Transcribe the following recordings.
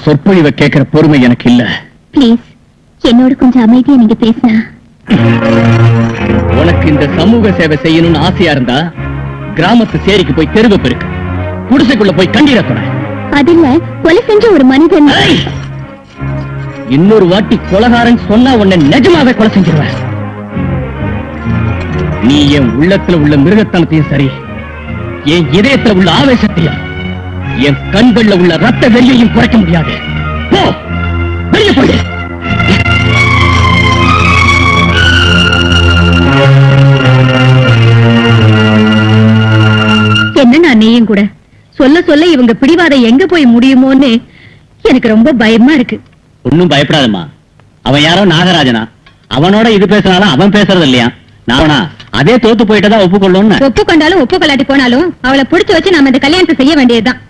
உன் சொற்பொழிவை கேட்கிற பொறுமை எனக்கு இல்ல. ப்ளீஸ் என்னோட கொஞ்சம் அமைதியா நீங்க பேசினா. உனக்கு இந்த சமூக சேவை செய்யணும்னு ஆசையா இருந்தா கிராமத்து சேரிக்கு போய் தெருவு பெருக்கு. குடிசைக்குள்ள போய் தொட. அதுல கொலை செஞ்ச ஒரு மனிதன்! இன்னொரு வாட்டி கொலகாரன் சொன்னா உன்னை நிஜமாவே கொலை செஞ்சிருவேன். நீ என் உள்ளத்துல உள்ள மிருகத்தனத்தையும் சரி என் இதயத்துல உள்ள ஆவேசத்தையும் என் கண்கள்ல உள்ள ரத்த வெறியையும் குறைக்க முடியாது. போ வெளியே போயிடு என்னண்ணா நீயும் கூட? சொல்ல சொல்ல இவங்க பிடிவாதம் எங்க போய் முடியுமோன்னு எனக்கு ரொம்ப பயமா இருக்கு. ஒன்னும் பயப்படாதம்மா. அவன் யாரோ நாகராஜனா? அவனோட இது பேசினாலும் அவன் பேசுறது இல்லையா? நானா? அதே தோத்து போயிட்டதா ஒப்புக்கொள்ளும் ஒப்புக்கொண்டாலும் ஒப்புக்கொள்ளாட்டி போனாலும் அவளை புடிச்சு வச்சு நாம இந்த கல்யாணத்தை செய்ய வேண்டியதுதான்.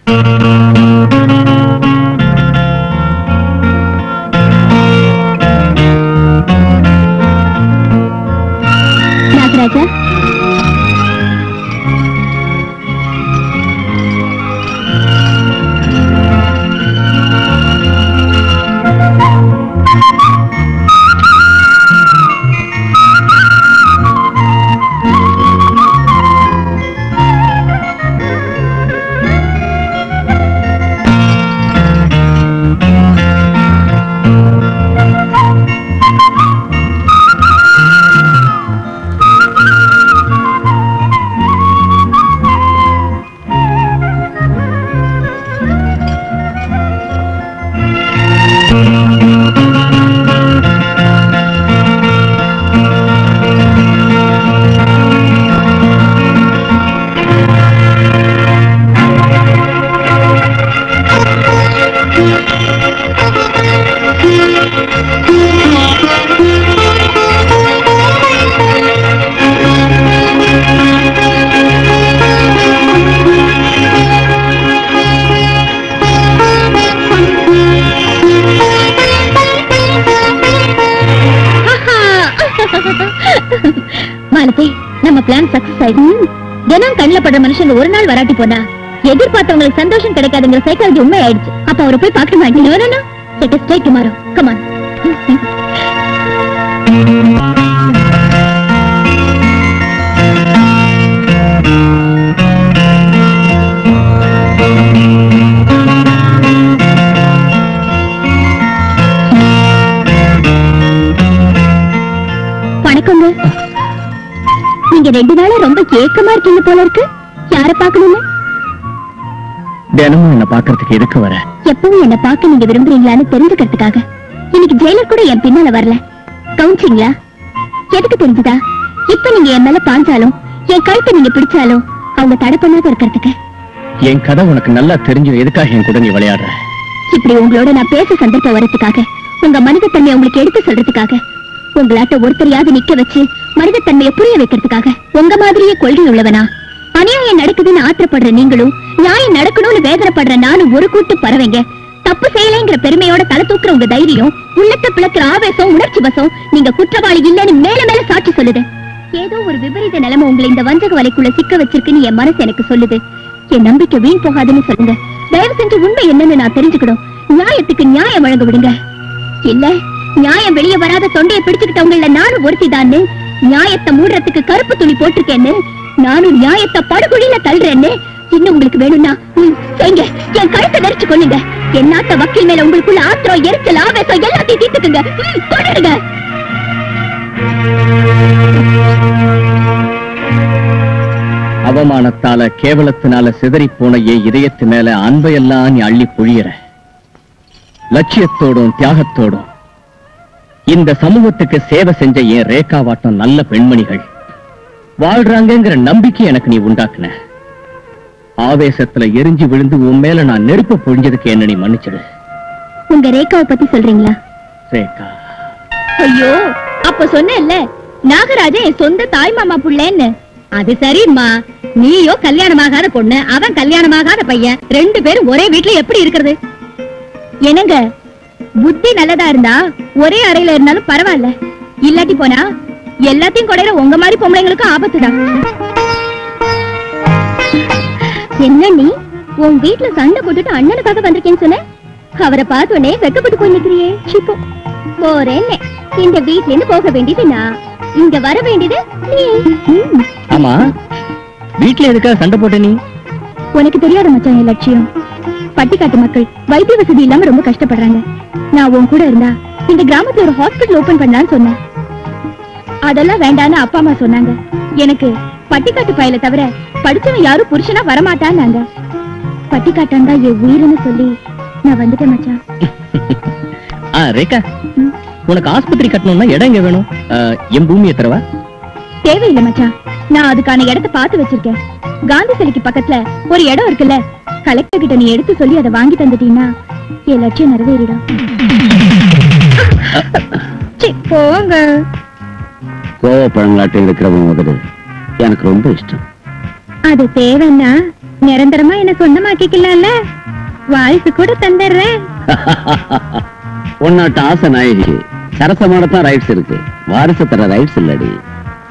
கஷ்டப்படுற மனுஷங்க ஒரு நாள் வராட்டி போனா எதிர்பார்த்தவங்களுக்கு சந்தோஷம் கிடைக்காதுங்கிற சைக்காலஜி உண்மை ஆயிடுச்சு அப்ப அவரை போய் பார்க்க மாட்டேன் வணக்கங்க நீங்க ரெண்டு நாளா ரொம்ப ஏக்கமா இருக்கீங்க போல இருக்கு. யார பாக்கணும்னு தினமும் என்ன பாக்குறதுக்கு எதுக்கு வர? எப்பவும் என்ன பார்க்க நீங்க விரும்புறீங்களான்னு தெரிஞ்சுக்கிறதுக்காக. இன்னைக்கு ஜெயிலர் கூட என் பின்னால வரல. கவுன்சிங்களா எதுக்கு தெரிஞ்சுதா? இப்ப நீங்க என் மேல பாஞ்சாலும் என் கழுத்தை நீங்க பிடிச்சாலும் அவங்க தடை பண்ணாத இருக்கிறதுக்கு. என் கதை உனக்கு நல்லா தெரிஞ்சு எதுக்காக என் கூட நீ விளையாடுற? இப்படி உங்களோட நான் பேச சந்தர்ப்பம் வரதுக்காக உங்க மனிதத்தன்மையை உங்களுக்கு எடுத்து சொல்றதுக்காக உங்களாட்ட ஒருத்தரையாவது நிக்க வச்சு மனிதத்தன்மையை புரிய வைக்கிறதுக்காக உங்க மாதிரியே கொள்கை உள்ளவனா அநியாயம் நடக்குதுன்னு ஆத்திரப்படுற நீங்களும் நியாயம் நடக்கணும்னு வேதனைப்படுற நானும் ஒரு கூட்டு பறவைங்க. தப்பு செய்யலைங்கிற பெருமையோட தலை தூக்குற உங்க தைரியம் உள்ளத்தை பிளக்கிற ஆவேசம் உணர்ச்சி வசம் நீங்க குற்றவாளி இல்லைன்னு மேல மேல சாட்சி சொல்லுது. ஏதோ ஒரு விபரீத நிலைமை உங்களை இந்த வஞ்சக வலைக்குள்ள சிக்க வச்சிருக்குன்னு என் மனசு எனக்கு சொல்லுது. என் நம்பிக்கை வீண் போகாதுன்னு சொல்லுங்க. தயவு செஞ்சு உண்மை என்னன்னு நான் தெரிஞ்சுக்கணும். நியாயத்துக்கு நியாயம் வழங்க விடுங்க. இல்ல நியாயம் வெளியே வராத தொண்டையை பிடிச்சுக்கிட்டவங்கள நானும் ஒருத்தி தான்னு நியாயத்தை மூடுறதுக்கு கருப்பு துணி போட்டிருக்கேன்னு நானும் நியாயத்தை படுகொழியில தள்ளுறேன்னு இன்னும் உங்களுக்கு வேணும்னா ம், என் கழுத்தை நெரிச்சு கொள்ளுங்க என் வக்கீல் மேல உங்களுக்குள்ள ஆத்திரம் எரிச்சல் ஆவேசம் எல்லாத்தையும் தீர்த்துக்குங்க. ம், அவமானத்தால கேவலத்தினால சிதறி போன என் இதயத்து மேல அன்பையெல்லாம் நீ அள்ளி பொழியற. லட்சியத்தோடும் தியாகத்தோடும் இந்த சமூகத்துக்கு சேவை செஞ்ச என் ரேகாவாட்டம் நல்ல பெண்மணிகள். வாழ்றாங்கங்கிற நம்பிக்கை எனக்கு நீ உண்டாக்குன. ஆவேசத்துல எரிஞ்சு விழுந்து உன் மேல நான் நெருப்பு பொழிஞ்சதுக்கு என்ன நீ மன்னிச்சிடு. உங்க ரேகாவை பத்தி சொல்றீங்களா? ரேகா. ஐயோ அப்ப சொன்னேன்ல நாகராஜன் என் சொந்த தாய் மாமா புள்ளன்னு. அது சரிம்மா. நீயோ கல்யாணமாகாத பொண்ணு அவன் கல்யாணமாகாத பையன். ரெண்டு பேரும் ஒரே வீட்ல எப்படி இருக்கிறது? என்னங்க புத்தி நல்லதா இருந்தா ஒரே அறையில இருந்தாலும் பரவாயில்ல. இல்லாட்டி போனா எல்லாத்தையும் கொடையிற உங்க மாதிரி பொம்பளைங்களுக்கும் ஆபத்துதான். என்ன நீ? உன் வீட்ல சண்டை போட்டுட்டு அண்ணனுக்காக வந்திருக்கேன்னு சொன்ன? அவரை பார்த்தோன்னே வெக்கப்பட்டு போய் நிக்கிறியே. சிப்போ போறேன்னு. இந்த வீட்ல இருந்து போக வேண்டியது நான். இங்க வர வேண்டியது நீ. ஆமா. வீட்ல எதுக்காக சண்டை போட்ட நீ? உனக்கு தெரியாத மச்சான் என் லட்சியம். பட்டிக்காட்டு மக்கள் வைத்திய வசதி இல்லாம ரொம்ப கஷ்டப்படுறாங்க. நான் உன் கூட இருந்தா இந்த கிராமத்துல ஒரு ஹாஸ்பிடல் ஓபன் பண்ணலாம்னு சொன்னேன். அதெல்லாம் வேண்டான்னு அப்பா அம்மா சொன்னாங்க. எனக்கு பட்டிக்காட்டு பயல தவிர படிச்சவன் யாரும் புருஷனா வரமாட்டான்னாங்க. பட்டிக்காட்டாண்டா என் உயிர்னு சொல்லி நான் வந்துட்டேன் மச்சான். ஆ ரேகா. உனக்கு ஆஸ்பத்திரி கட்டணும்னா இடம் எங்க வேணும்? என் பூமியை தரவா? தேவையில்லை மச்சான். நான் அதுக்கான இடத்த பார்த்து வச்சிருக்கேன். காந்தி சிலைக்கு பக்கத்துல ஒரு இடம் இருக்குல்ல கலெக்டர் கிட்ட நீ எடுத்து சொல்லி அதை வாங்கி தந்துட்டீங்கன்னா என் லட்சியம் நிறைவேறிடும். சீ, போங்க கோவப்பழங்களாட்டம் இருக்கிறவன் முதல். எனக்கு ரொம்ப இஷ்டம். அது தேவைன்னா நிரந்தரமா என்ன சொந்தமாக்கிக்கலாம்ல? வாரிசு கூட தந்துடுறேன். உன்னாட்ட ஆசை நாயகி. சரசமானதான் ரைட்ஸ் இருக்கு. வாரிசு தர ரைட்ஸ் இல்லடி.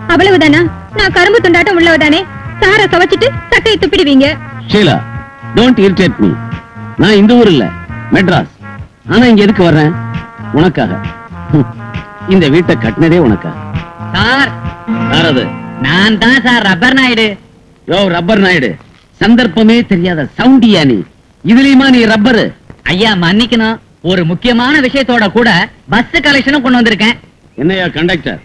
அவ்வளவுதானா? நான் கரும்பு துண்டாட்டம் உள்ளவதானே? சார துவைச்சிட்டு சக்கையை துப்பிடுவீங்க. ஷீலா டோன்ட் இரிட்டேட் மீ நான் இந்த ஊர் இல்ல மெட்ராஸ். ஆனா இங்க எதுக்கு வர்றேன்? உனக்காக. இந்த வீட்டை கட்டினதே உனக்காக. சார். யார் அது? நான் தான் சார் ரப்பர் நாயுடு. யோ ரப்பர் நாயுடு. சந்தர்ப்பமே தெரியாத சவுண்டியா நீ? இதுலயுமா நீ ரப்பரு? ஐயா மன்னிக்கணும். ஒரு முக்கியமான விஷயத்தோட கூட பஸ் கலெக்ஷனும் கொண்டு வந்திருக்கேன். என்னையா கண்டக்டர்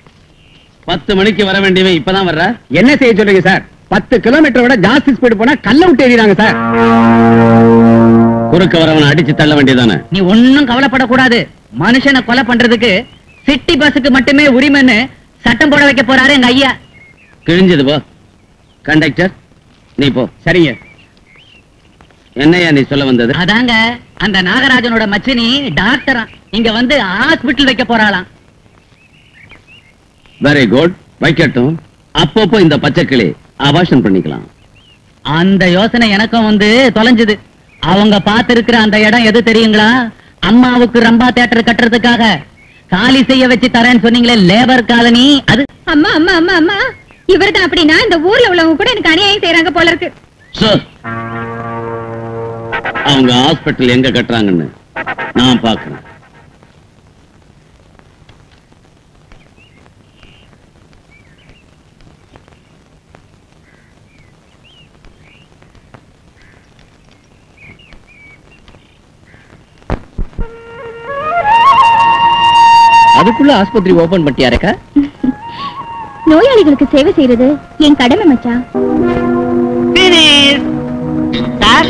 பத்து மணிக்கு வர வேண்டியவன் இப்பதான் வர்ற என்ன செய்ய சொல்றீங்க சார்? பத்து கிலோமீட்டர் விட ஜாஸ்தி ஸ்பீடு போனா கல்ல விட்டு எறிறாங்க சார். குறுக்க வரவனை அடிச்சு தள்ள வேண்டியதானே? நீ ஒன்னும் கவலைப்படக்கூடாது. மனுஷனை கொலை பண்றதுக்கு சிட்டி பஸ்ஸுக்கு மட்டுமே உரிமைன்னு சட்டம் போட வைக்க போறாரு எங்க ஐயா. கிழிஞ்சது போ. கண்டக்டர் நீ போ. சரிங்க. என்னையா நீ சொல்ல வந்தது? அதாங்க அந்த நாகராஜனோட மச்சினி டாக்டரா இங்க வந்து ஹாஸ்பிட்டல் வைக்க போறாளாம். Very good வைக்கட்டும். அப்பப்போ இந்த பச்சைக்கிளி அபாஷன் பண்ணிக்கலாம். அந்த யோசனை எனக்கும் வந்து தொலைஞ்சது. அவங்க பார்த்திருக்கிற அந்த இடம் எது தெரியுங்களா? அம்மாவுக்கு ரம்பா தேட்டர் கட்டுறதுக்காக. காலி செய்ய வச்சு தரேன்னு சொன்னீங்களே லேபர் காலனி அது அம்மா அம்மா அம்மா அம்மா. இவர்தான் அப்படின்னா இந்த ஊர்ல உள்ளவங்க கூட எனக்கு அநியாயம் செய்யறாங்க போல இருக்கு. அவங்க ஹாஸ்பிட்டல் எங்க கட்டுறாங்கன்னு நான் பாக்குறேன் அதுக்குள்ள ஆஸ்பத்திரி ஓபன் பண்ணிட்டியா ரேகா? நோயாளிகளுக்கு சேவை செய்யறது என் கடமை மச்சான். சார்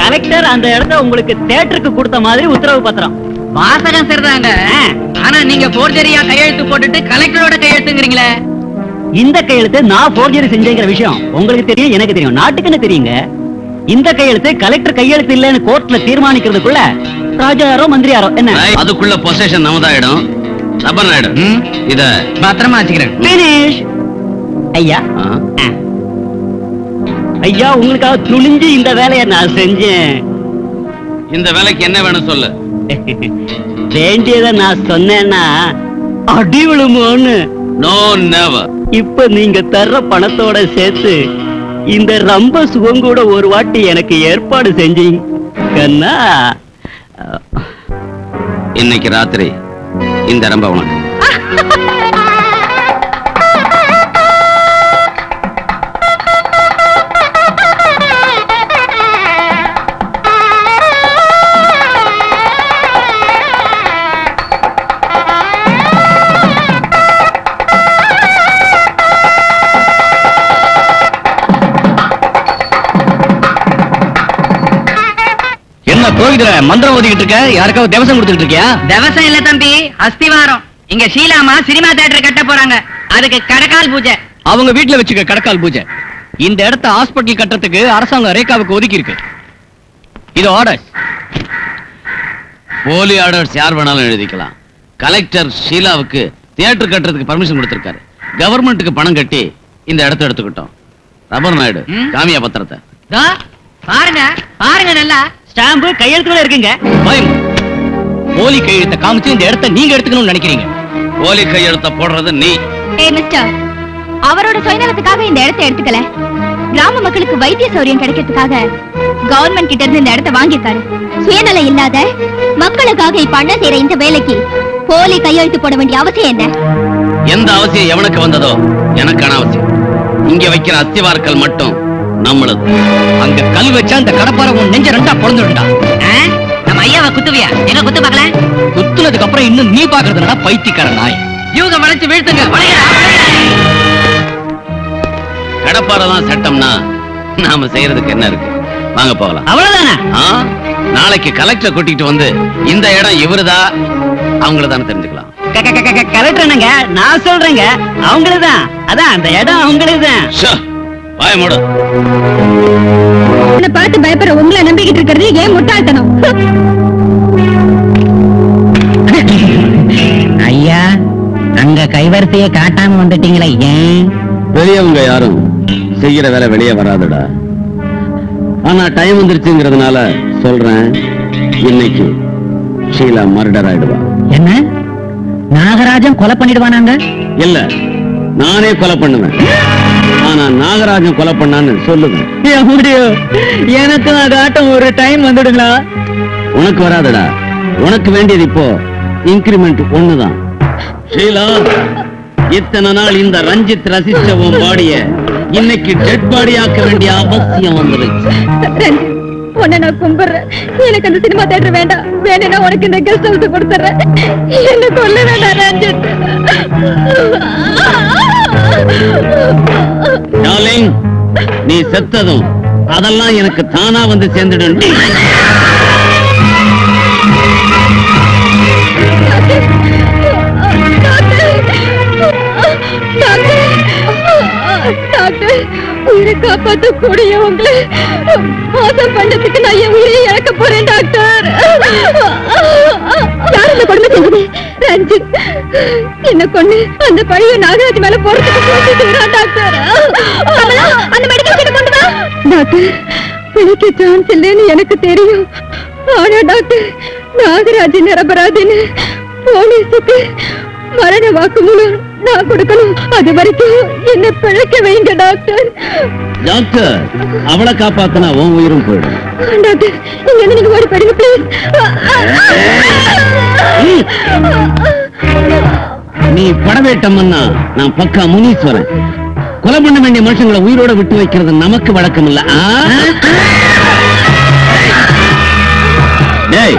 கலெக்டர் அந்த இடத்த உங்களுக்கு தேட்டருக்கு கொடுத்த மாதிரி உத்தரவு பத்திரம். வாசகம் சரிதாங்க ஆனா நீங்க போர்ஜரியா கையெழுத்து போட்டுட்டு கலெக்டரோட கையெழுத்துங்கிறீங்களே. இந்த கையெழுத்து நான் போர்ஜரி செஞ்சேங்கிற விஷயம் உங்களுக்கு தெரியும் எனக்கு தெரியும். நாட்டுக்குன்னு தெரியுங்க. இந்த கையெழுத்து கலெக்டர் கையெழுத்து இல்லைன்னு கோர்ட்ல தீர்மானிக்கிறதுக்குள்ள ராஜாரோ மந்திரியாரோ என்ன? அதுக்குள்ள பொசேஷன் நமதாயிடும். ரப்பர் நாயுடு. இத பத்திரமா வச்சுக்கிறேன். ஐயா. ஐயா உங்களுக்காக துணிஞ்சு இந்த வேலையை நான் செஞ்சேன். இந்த வேலைக்கு என்ன வேணும் சொல்லு. வேண்டியதை நான் சொன்னேன்னா அடி விழுமோன்னு. நோ நெவர் இப்ப நீங்க தர்ற பணத்தோட சேர்த்து இந்த ரம்ப சுகம் கூட ஒரு வாட்டி எனக்கு ஏற்பாடு செஞ்சீங்க. கண்ணா. இன்னைக்கு ராத்திரி இந்த ரம்ப உனக்கு. புரோகிதர மந்திரம் ஓதிக்கிட்டு இருக்க யாருக்காவது தேவசம் கொடுத்துட்டு இருக்கியா? தேவசம் இல்ல தம்பி அஸ்திவாரம். இங்க ஷீலாமா சினிமா தியேட்டர் கட்ட போறாங்க. அதுக்கு கடக்கால் பூஜை. அவங்க வீட்டுல வச்சுக்க கடக்கால் பூஜை. இந்த இடத்த ஹாஸ்பிட்டல் கட்டுறதுக்கு அரசாங்கம் ரேகாவுக்கு ஒதுக்கி இருக்கு இது ஆர்டர் போலி ஆர்டர்ஸ் யார் வேணாலும் எழுதிக்கலாம். கலெக்டர் ஷீலாவுக்கு தியேட்டர் கட்டுறதுக்கு பர்மிஷன் கொடுத்திருக்காரு. கவர்மெண்ட்டுக்கு பணம் கட்டி இந்த இடத்த எடுத்துக்கிட்டோம். ரப்பர் நாயுடு காமியா பத்திரத்தை. பாருங்க பாருங்க நல்லா. ஸ்டாம்பு கையெழுத்துல இருக்குங்க. போலி கையெழுத்த காமிச்சு இந்த இடத்த நீங்க எடுத்துக்கணும்னு நினைக்கிறீங்க. போலி கையெழுத்த போடுறது நீ. அவரோட சுயநலத்துக்காக இந்த இடத்தை எடுத்துக்கல. கிராம மக்களுக்கு வைத்திய சௌரியம் கிடைக்கிறதுக்காக கவர்மெண்ட் கிட்ட இருந்து இந்த இடத்தை வாங்கியிருக்காரு. சுயநலம் இல்லாத மக்களுக்காக இப்ப அண்ணன் செய்யற இந்த வேலைக்கு போலி கையெழுத்து போட வேண்டிய அவசியம் என்ன? எந்த அவசியம் எவனுக்கு வந்ததோ எனக்கான அவசியம் இங்க வைக்கிற அஸ்திவாரக்கல் மட்டும் நம்மளது. அங்க கல் வச்சா அந்த கடப்பார உன் நெஞ்ச ரெண்டா பொழந்துடுண்டா நம்ம ஐயாவை குத்துவியா? எங்க குத்து பார்க்கல? குத்துனதுக்கு அப்புறம் இன்னும் நீ பாக்குறதுனா பைத்தியக்கார நாய். இவங்க வளைச்சு வீழ்த்துங்க. கடப்பாறை தான் சட்டம்னா நாம செய்யறதுக்கு என்ன இருக்கு? வாங்க போகலாம். அவ்வளவுதானே? நாளைக்கு கலெக்டர் கூட்டிட்டு வந்து இந்த இடம் இவருதா? அவங்கள தானே தெரிஞ்சுக்கலாம் கலெக்டர் நான் சொல்றேங்க. அவங்களுதான். அதான் அந்த இடம் அவங்களுதான். என்ன பார்த்து பயப்படுற உங்களை நம்பிக்கிட்டு இருக்கிறது ஏன் முட்டாள்தனம்? ஐயா அங்க கைவரிசையை காட்டாம வந்துட்டீங்களே ஏன்? பெரியவங்க யாரும் செய்யற வேலை வெளியே வராதுடா. ஆனா டைம் வந்துருச்சுங்கிறதுனால சொல்றேன் இன்னைக்கு ஷீலா மர்டர் ஆயிடுவா. என்ன? நாகராஜன் கொலை பண்ணிடுவானாங்க? இல்ல நானே கொலை பண்ணுவேன். ஆனா நாகராஜன் கொலை பண்ணான்னு சொல்லுவேன் எனக்கு அதாட்டம் ஒரு டைம் வந்துடுங்களா? உனக்கு வராதுடா. உனக்கு வேண்டியது இப்போ இன்கிரிமெண்ட் ஒண்ணுதான். ஷீலா இத்தனை நாள் இந்த ரஞ்சித் ரசிச்ச உன் பாடிய இன்னைக்கு டெட் பாடி ஆக்க வேண்டிய அவசியம் வந்துருச்சு. உன்னை நான் கும்பிடுறேன். எனக்கு அந்த சினிமா தேட்டர் வேண்டாம். வேணும்னா உனக்கு இந்த கெஸ்ட் ஹவுஸ் கொடுத்துறேன். என்ன கொல்ல வேண்டாம் ரஞ்சித். டார்லிங் நீ செத்ததும் அதெல்லாம் எனக்கு தானா வந்து சேர்ந்துடும். டாக்டர். உயிரை காப்பாத்த கூடிய உங்களை மோசம் பண்ணதுக்கு நான் என் உயிரை இழக்க போறேன் டாக்டர். யார் இந்த கொடுமை செய்வது ரஞ்சித் என்ன கொண்டு அந்த பழைய நாகராஜ் மேல போறதுக்கு டாக்டர். அந்த மெடிக்கல் கிட்ட கொண்டு வா. டாக்டர் பிழைக்க சான்ஸ் இல்லைன்னு எனக்கு தெரியும். ஆனா டாக்டர் நாகராஜ் நிரபராதின்னு போலீஸுக்கு மரண வாக்குமூலம் நான் கொடுக்கணும். அது வரைக்கும் என்ன பிழைக்க வைங்க டாக்டர். டாக்டர் அவளை காப்பாத்தினா உன் உயிரும் போயிடும். டாக்டர் இங்க இருந்து நீங்க ஓடி போயிடுங்க ப்ளீஸ் நீ படவேட்டம்னா நான் பக்கா முனீஸ்வரன். கொலை பண்ண வேண்டிய மனுஷங்களை உயிரோட விட்டு வைக்கிறது நமக்கு வழக்கம் இல்ல ஆ? டேய்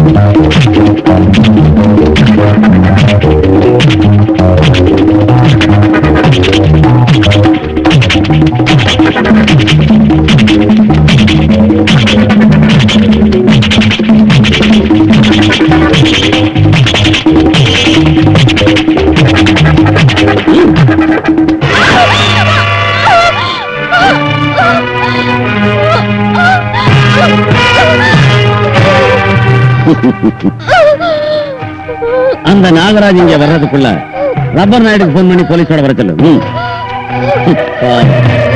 அவளை பிடிங்கடா அந்த நாகராஜ் இங்க வர்றதுக்குள்ள ரப்பர் நாயுடுக்கு போன் பண்ணி போலீஸோட வர சொல்லு.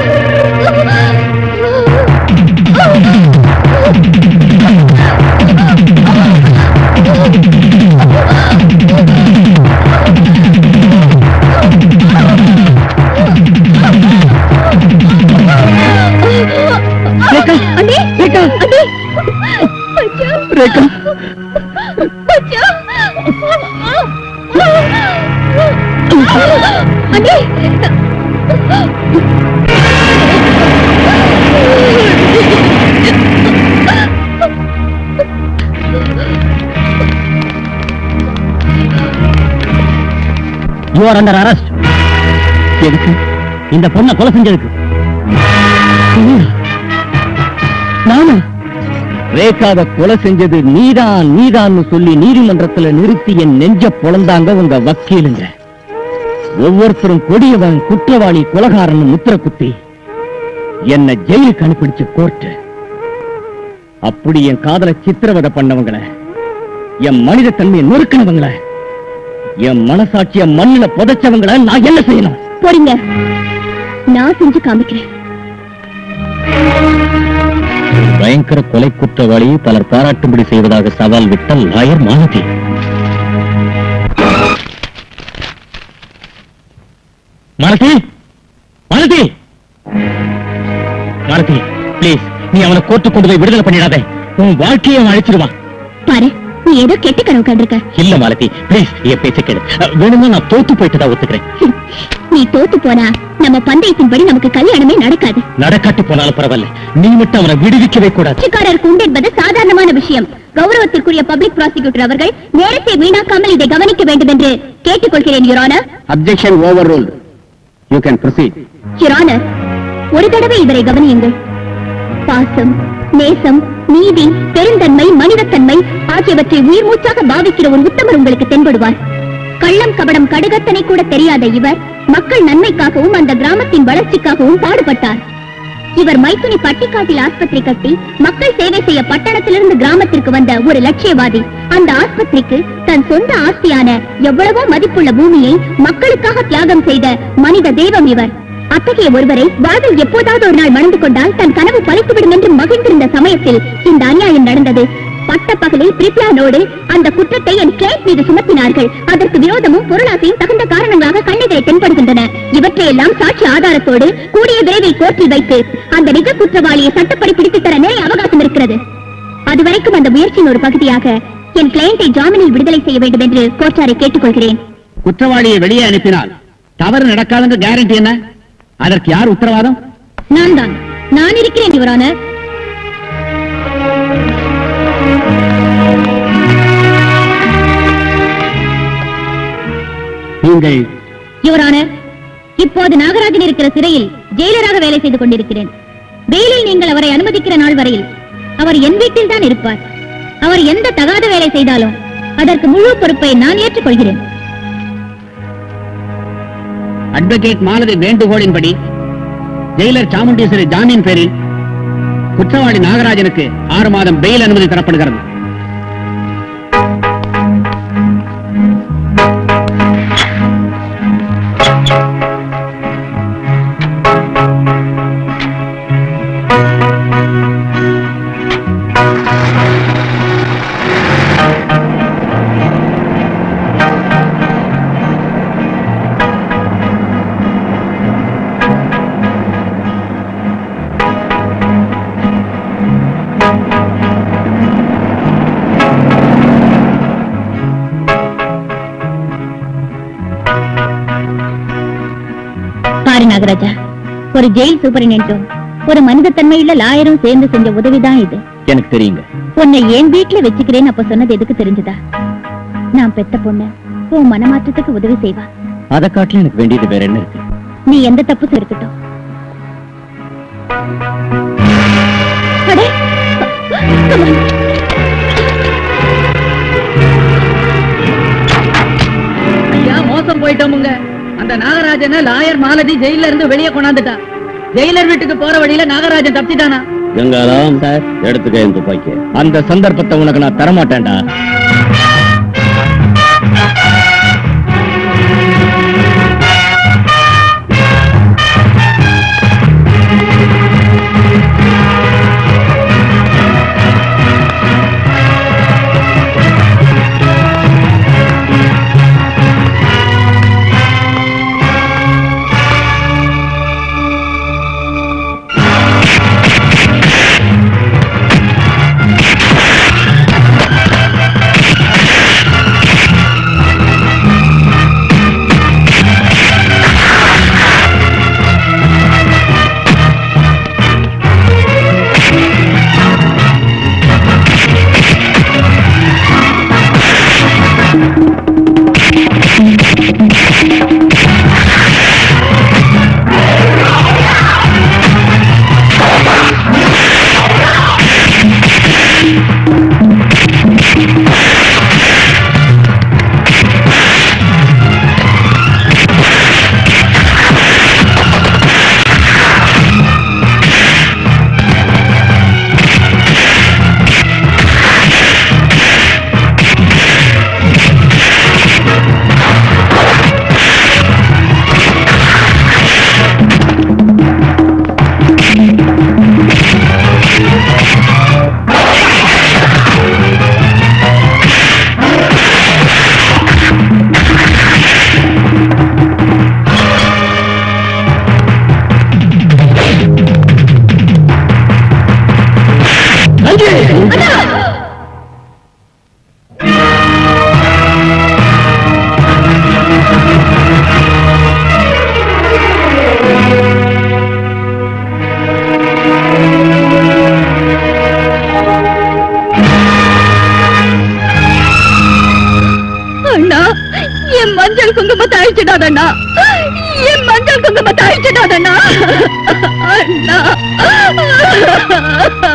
யூ ஆர் அண்டர் அரெஸ்ட் எதுக்கு? இந்த பொண்ணை கொலை செஞ்சதுக்கு. நானா? ரேகாவை கொலை செஞ்சது நீதான் நீதான்னு சொல்லி நீதிமன்றத்துல நிறுத்தி என் நெஞ்ச பொழந்தாங்க உங்க வக்கீலுங்க. ஒவ்வொருத்தரும் கொடியவன் குற்றவாளி கொலகாரன் முத்திர குத்தி என்ன ஜெயிலுக்கு அனுப்பிடிச்ச கோர்ட்டு அப்படி என் காதல சித்திரவதை பண்ணவங்கள என் மனித தன்மையை நொறுக்கினவங்கள என் மனசாட்சிய மண்ணுல புதைச்சவங்கள நான் என்ன செய்யணும்? போறீங்க. நான் செஞ்சு காமிக்கிறேன். பயங்கர கொலை குற்றவாளி பலர் பாராட்டும்படி செய்வதாக சவால் விட்ட லாயர் மாலதி. மாலதி! மாலதி! மாலதி ப்ளீஸ் நீ அவனை கோர்ட்டு கொண்டு போய் விடுதலை பண்ணிடாதே. உன் வாழ்க்கையை அழிச்சிருவான். பாரு. ஏதோ கெட்ட கனவு கண்டிருக்க இல்ல மாலதி ப்ளீஸ் என் பேச்ச கேளு. வேணும்னா நான் தோத்து போயிட்டதா ஒத்துக்கிறேன். நீ தோத்து போனா நம்ம பந்தயத்தின்படி நமக்கு கல்யாணமே நடக்காது. நடக்காட்டி போனாலும் பரவாயில்ல. நீ மட்டும் அவனை விடுவிக்கவே கூடாது. கட்சிக்காரருக்கு உண்டு என்பது சாதாரணமான விஷயம். கௌரவத்திற்குரிய பப்ளிக் ப்ராசிக்யூட்டர் அவர்கள் நேரத்தை வீணாக்காமல் இதை கவனிக்க வேண்டும் என்று கேட்டுக்கொள்கிறேன் your honour objection overruled you can proceed your honour ஒரு தடவை இவரை கவனியுங்கள். பாசம் நேசம் நீதி பெருந்தன்மை மனிதத்தன்மை ஆகியவற்றை உயிர் மூச்சாக பாவிக்கிற ஒரு உத்தமர் உங்களுக்கு தென்படுவார். கள்ளம் கபடம் கடுகத்தனை கூட தெரியாத இவர் மக்கள் நன்மைக்காகவும் அந்த கிராமத்தின் வளர்ச்சிக்காகவும் பாடுபட்டார். இவர் மைத்துனி பட்டிக்காட்டில் ஆஸ்பத்திரி கட்டி மக்கள் சேவை செய்ய பட்டணத்திலிருந்து கிராமத்திற்கு வந்த ஒரு லட்சியவாதி. அந்த ஆஸ்பத்திரிக்கு தன் சொந்த ஆஸ்தியான எவ்வளவோ மதிப்புள்ள பூமியை மக்களுக்காக தியாகம் செய்த மனித தெய்வம் இவர். அத்தகைய ஒருவரை வாழ்வில் எப்போதாவது ஒரு நாள் மணந்து கொண்டால் தன் கனவு பழித்துவிடும் என்று மகிழ்ந்திருந்த சமயத்தில் இந்த அநியாயம் நடந்தது. பட்ட பகலில் பிரித்யானோடு அந்த குற்றத்தை என் கிளைண்ட் மீது சுமத்தினார்கள். அதற்கு விரோதமும் பொருளாசையும் தகுந்த காரணங்களாக கண்ணிகளை தென்படுகின்றன. இவற்றையெல்லாம் சாட்சி ஆதாரத்தோடு கூடிய விரைவில் கோர்ட்டில் வைத்து அந்த நிஜ குற்றவாளியை சட்டப்படி பிடித்துத் தர நிறைய அவகாசம் இருக்கிறது. அதுவரைக்கும் அந்த முயற்சியின் ஒரு பகுதியாக என் கிளையண்டை ஜாமீனில் விடுதலை செய்ய வேண்டும் என்று கோர்ட்டாரை கேட்டுக்கொள்கிறேன். குற்றவாளியை வெளியே அனுப்பினால் தவறு நடக்காதுன்ற கேரண்டி என்ன? அதற்கு யார் உத்தரவாதம்? நான் தான் நான் இருக்கிறேன் யுவரான. நீங்கள் யுவரான இப்போது நாகராஜன் இருக்கிற சிறையில் ஜெயிலராக வேலை செய்து கொண்டிருக்கிறேன். வெயிலில் நீங்கள் அவரை அனுமதிக்கிற நாள் வரையில் அவர் என் வீட்டில் தான் இருப்பார். அவர் எந்த தகாத வேலை செய்தாலும் அதற்கு முழு பொறுப்பை நான் ஏற்றுக்கொள்கிறேன். அட்வொகேட் மாலதி வேண்டுகோளின்படி ஜெயிலர் சாமுண்டீஸ்வரி ஜாமீன் பேரில் குற்றவாளி நாகராஜனுக்கு ஆறு மாதம் பெயில் அனுமதி தரப்படுகிறது. நாகராஜா. ஒரு ஜெயில் சூப்பரிண்டும் ஒரு மனிதத்தன்மையுள்ள லாயரும் சேர்ந்து செஞ்ச உதவிதான் இது. எனக்கு தெரியுங்க. உன்னை என் வீட்டுல வச்சுக்கிறேன்னு அப்ப சொன்னது எதுக்கு தெரிஞ்சுதா? நான் பெத்த பொண்ணு உன் மனமாற்றத்துக்கு உதவி செய்வா. அதை காட்டிலும் எனக்கு வேண்டியது வேற என்ன இருக்கு? நீ எந்த தப்பு. ஐயா மோசம் போயிட்டோமுங்க. அந்த நாகராஜன லாயர் மாலதி ஜெயில இருந்து வெளியே கொண்டாந்துட்டான் ஜெயிலர் வீட்டுக்கு போற வழியில நாகராஜன் தப்பிட்டானா? கங்காராம் சார் எடுத்துக்க என் துப்பாக்கி அந்த சந்தர்ப்பத்தை உனக்கு நான் தரமாட்டேன்டா. மஞ்சள் குங்குமத்தை அழிச்சிடாதண்ணா. என் மஞ்சள் குங்குமத்தை அழிச்சிடாதண்ணா. அண்ணா. அண்ணா